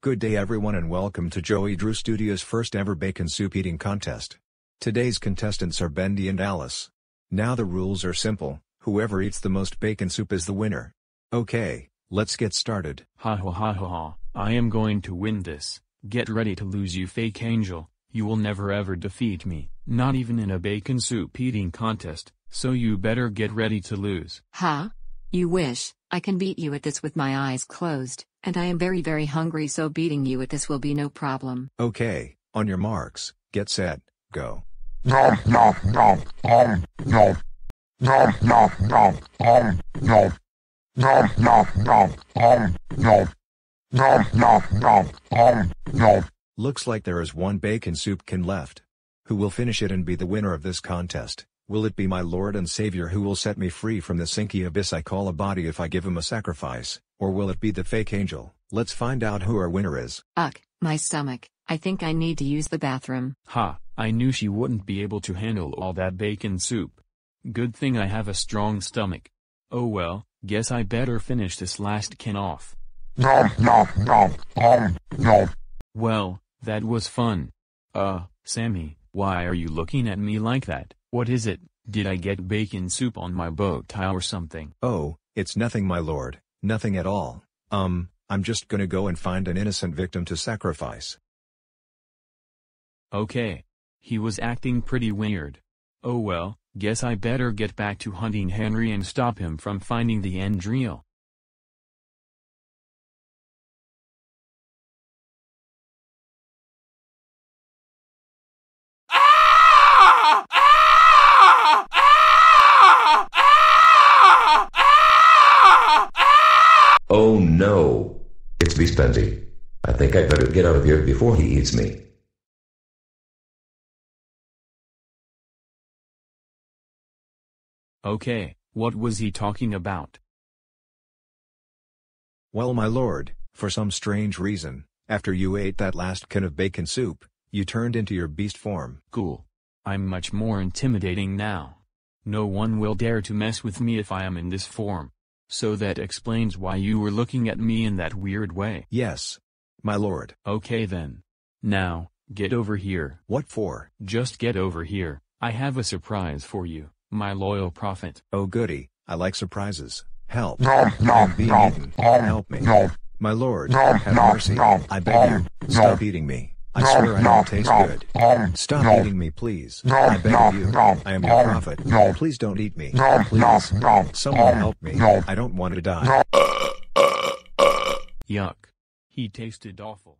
Good day everyone and welcome to Joey Drew Studios' first ever bacon soup eating contest. Today's contestants are Bendy and Alice. Now the rules are simple, whoever eats the most bacon soup is the winner. Okay, let's get started. Ha ha ha ha ha, I am going to win this. Get ready to lose you fake angel, you will never ever defeat me, not even in a bacon soup eating contest, so you better get ready to lose. Huh? You wish, I can beat you at this with my eyes closed, and I am very very hungry so beating you at this will be no problem. Okay, on your marks, get set, go. Nom nom nom om nom nom nom nom om nom nom nom nom om nom nom nom nom om nom Looks like there is one bacon soup can left. Who will finish it and be the winner of this contest? Will it be my Lord and Savior who will set me free from this inky abyss I call a body if I give him a sacrifice, or will it be the fake angel? Let's find out who our winner is. Ugh, my stomach, I think I need to use the bathroom. Ha, I knew she wouldn't be able to handle all that bacon soup. Good thing I have a strong stomach. Oh well, guess I better finish this last can off. nom nom nom om nom Well, that was fun. Uh, Sammy, why are you looking at me like that? What is it? Did I get bacon soup on my bow tie or something? Oh, it's nothing my lord, nothing at all. Um, I'm just gonna go and find an innocent victim to sacrifice. Okay. He was acting pretty weird. Oh well, guess I better get back to hunting Henry and stop him from finding the Andriel. It's Beast Bendy. I think I better get out of here before he eats me. Okay, what was he talking about? Well my lord, for some strange reason, after you ate that last can of bacon soup, you turned into your beast form. Cool. I'm much more intimidating now. No one will dare to mess with me if I am in this form. So that explains why you were looking at me in that weird way. Yes. My lord. Okay then. Now, get over here. What for? Just get over here. I have a surprise for you, my loyal prophet. Oh goody, I like surprises. Help. nom I'm nom being nom eaten. Help me. nom My lord, Nom, have nom, mercy. nom, I beg nom, you, stop eating me. I swear I don't taste good. Stop eating me please. I beg of you. I am your prophet. Please don't eat me. Please. Someone help me. I don't want to die. Yuck. He tasted awful.